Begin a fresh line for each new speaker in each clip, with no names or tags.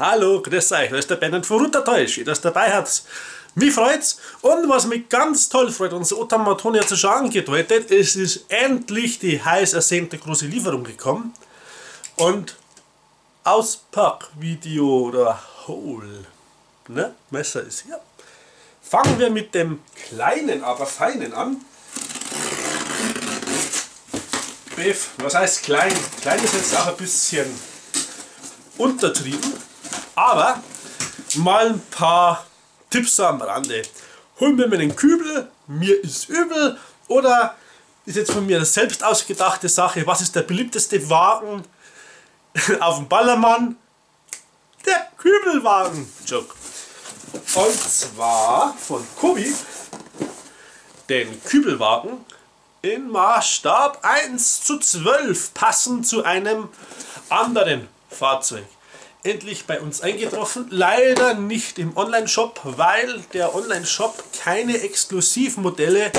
Hallo, grüß euch, da ist der Bernhard von Ruttertäusch, ihr das dabei habt. Mich freut's und was mich ganz toll freut, unser Automaton hat es schon angedeutet, es ist endlich die heiß ersehnte große Lieferung gekommen und Auspackvideo oder Hole, ne, Messer ist hier. Fangen wir mit dem kleinen, aber feinen an. Beef, was heißt klein? Klein ist jetzt auch ein bisschen untertrieben, aber mal ein paar Tipps am Rande. Wir mir den Kübel, mir ist übel oder ist jetzt von mir eine selbst ausgedachte Sache, was ist der beliebteste Wagen auf dem Ballermann? Der Kübelwagen. Joke. Und zwar von Kobi den Kübelwagen in Maßstab 1 zu 12 passend zu einem anderen Fahrzeug. Endlich bei uns eingetroffen. Leider nicht im Online-Shop, weil der Online-Shop keine Exklusivmodelle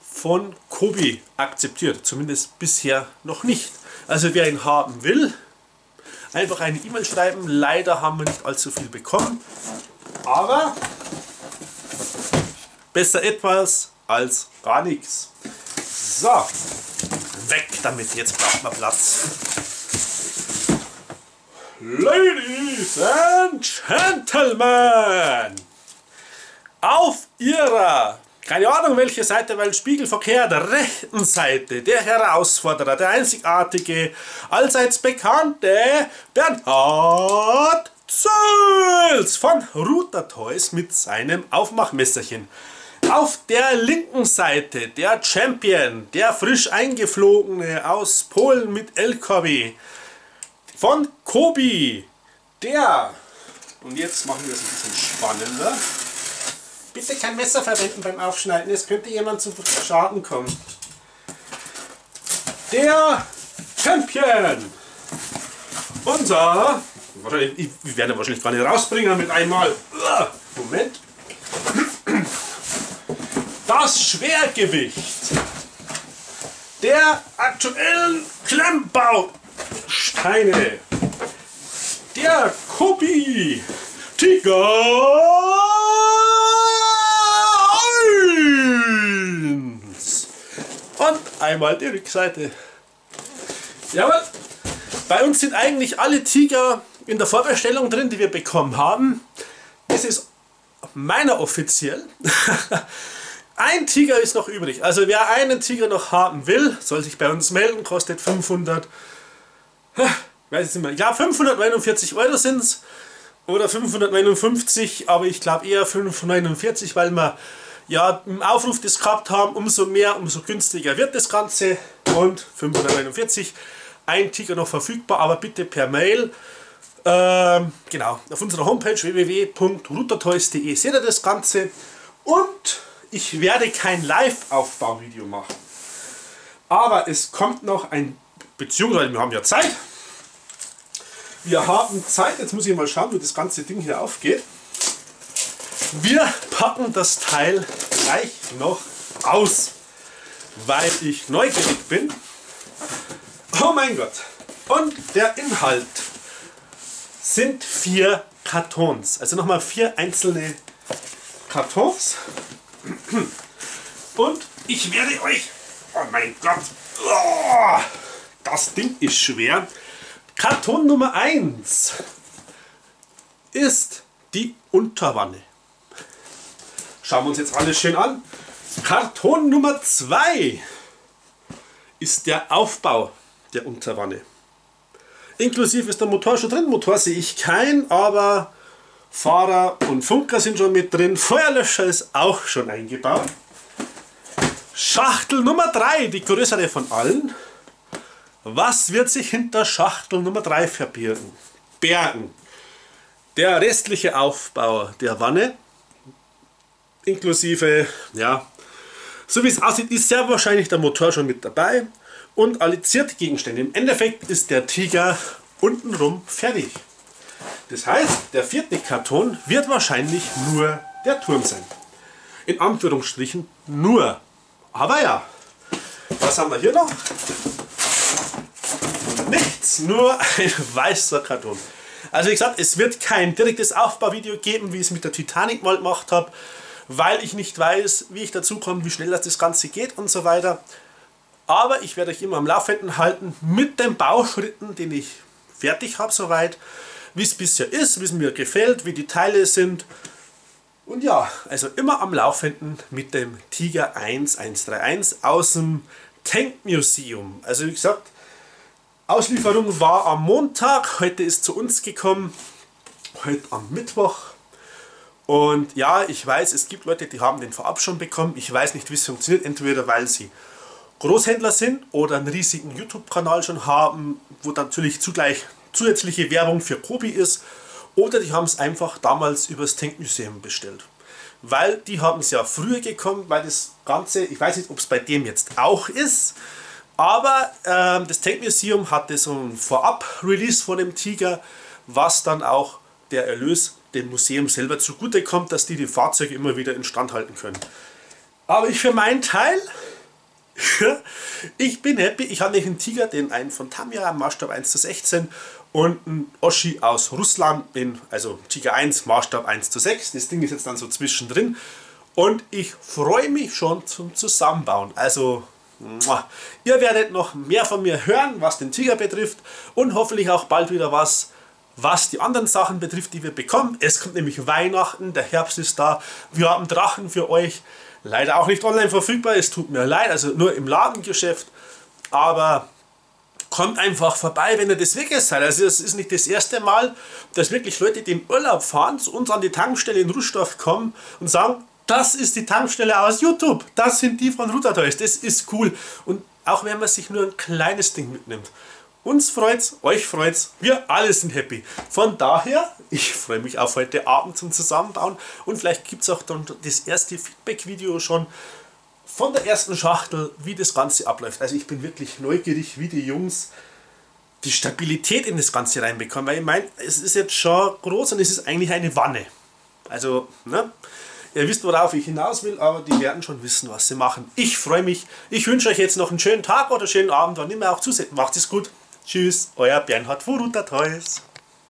von Kobi akzeptiert. Zumindest bisher noch nicht. Also wer ihn haben will, einfach eine E-Mail schreiben. Leider haben wir nicht allzu viel bekommen. Aber besser etwas als gar nichts. So, weg damit, jetzt braucht man Platz. Ladies and Gentlemen, auf ihrer, keine Ahnung welche Seite, weil Spiegelverkehr der rechten Seite, der Herausforderer, der einzigartige, allseits bekannte Bernhard Zöls von Router Toys mit seinem Aufmachmesserchen. Auf der linken Seite der Champion, der frisch eingeflogene aus Polen mit LKW von Kobi. Der, und jetzt machen wir es ein bisschen spannender. Bitte kein Messer verwenden beim Aufschneiden, es könnte jemand zu Schaden kommen. Der Champion. Unser, wir werden wahrscheinlich gar nicht rausbringen mit einmal. Moment das Schwergewicht der aktuellen Klemmbausteine der Kopi Tiger 1 und einmal die Rückseite. Jawohl, bei uns sind eigentlich alle Tiger in der Vorbestellung drin, die wir bekommen haben. Es ist meiner offiziell. Ein Tiger ist noch übrig. Also wer einen Tiger noch haben will, soll sich bei uns melden. Kostet 500, weiß ich nicht mehr. Ja, 549 Euro sind es. Oder 559, aber ich glaube eher 549, weil wir ja im Aufruf das gehabt haben. Umso mehr, umso günstiger wird das Ganze. Und 549, ein Tiger noch verfügbar, aber bitte per Mail. Ähm, genau, auf unserer Homepage www.routertoys.de seht ihr das Ganze. Und ich werde kein Live-Aufbauvideo machen. Aber es kommt noch ein, beziehungsweise wir haben ja Zeit. Wir haben Zeit, jetzt muss ich mal schauen, wie das ganze Ding hier aufgeht. Wir packen das Teil gleich noch aus, weil ich neugierig bin. Oh mein Gott! Und der Inhalt sind vier Kartons, also nochmal vier einzelne Kartons. Und ich werde euch, oh mein Gott, oh, das Ding ist schwer. Karton Nummer 1 ist die Unterwanne. Schauen wir uns jetzt alles schön an. Karton Nummer 2 ist der Aufbau der Unterwanne. Inklusive ist der Motor schon drin. Motor sehe ich kein, aber Fahrer und Funker sind schon mit drin. Feuerlöscher ist auch schon eingebaut. Schachtel Nummer 3, die größere von allen. Was wird sich hinter Schachtel Nummer 3 verbirgen? Bergen. Der restliche Aufbau der Wanne, inklusive, ja, so wie es aussieht, ist sehr wahrscheinlich der Motor schon mit dabei und allizierte Gegenstände. Im Endeffekt ist der Tiger untenrum fertig. Das heißt, der vierte Karton wird wahrscheinlich nur der Turm sein. In Anführungsstrichen nur. Aber ja, was haben wir hier noch? Nichts, nur ein weißer Karton. Also wie gesagt, es wird kein direktes Aufbauvideo geben, wie ich es mit der Titanic mal gemacht habe, weil ich nicht weiß, wie ich dazu komme, wie schnell das Ganze geht und so weiter. Aber ich werde euch immer am Laufenden halten mit den Bauschritten, den ich fertig habe soweit, wie es bisher ist, wie es mir gefällt, wie die Teile sind. Und ja, also immer am Laufenden mit dem Tiger 1131 aus dem Tank Museum. Also wie gesagt, Auslieferung war am Montag, heute ist zu uns gekommen, heute am Mittwoch. Und ja, ich weiß, es gibt Leute, die haben den vorab schon bekommen. Ich weiß nicht, wie es funktioniert, entweder weil sie Großhändler sind oder einen riesigen YouTube-Kanal schon haben, wo natürlich zugleich zusätzliche Werbung für Kobi ist, oder die haben es einfach damals übers Tank Museum bestellt. Weil die haben es ja früher gekommen, weil das Ganze, ich weiß nicht, ob es bei dem jetzt auch ist, aber ähm, das Tank Museum hatte so ein Vorab-Release von dem Tiger, was dann auch der Erlös dem Museum selber zugute kommt, dass die die Fahrzeuge immer wieder instand halten können. Aber ich für meinen Teil ich bin happy. Ich habe nämlich einen Tiger, den einen von Tamiya, Maßstab 1 zu 16 und einen Oshi aus Russland, den, also Tiger 1, Maßstab 1 zu 6. Das Ding ist jetzt dann so zwischendrin. Und ich freue mich schon zum Zusammenbauen. Also, ihr werdet noch mehr von mir hören, was den Tiger betrifft und hoffentlich auch bald wieder was, was die anderen Sachen betrifft, die wir bekommen. Es kommt nämlich Weihnachten, der Herbst ist da. Wir haben Drachen für euch. Leider auch nicht online verfügbar, es tut mir leid, also nur im Ladengeschäft. Aber kommt einfach vorbei, wenn ihr das wirklich seid. Also es ist nicht das erste Mal, dass wirklich Leute, die in Urlaub fahren, zu uns an die Tankstelle in Russdorf kommen und sagen, das ist die Tankstelle aus YouTube, das sind die von Rutatoys, das ist cool. Und auch wenn man sich nur ein kleines Ding mitnimmt. Uns freut's, euch freut's, wir alle sind happy. Von daher, ich freue mich auf heute Abend zum Zusammenbauen und vielleicht gibt es auch dann das erste Feedback-Video schon von der ersten Schachtel, wie das Ganze abläuft. Also ich bin wirklich neugierig, wie die Jungs die Stabilität in das Ganze reinbekommen. Weil ich meine, es ist jetzt schon groß und es ist eigentlich eine Wanne. Also, ne? Ihr wisst, worauf ich hinaus will, aber die werden schon wissen, was sie machen. Ich freue mich. Ich wünsche euch jetzt noch einen schönen Tag oder schönen Abend, wann immer auch zuseht. Macht es gut. Tschüss, euer Bernhard Furuta Toys.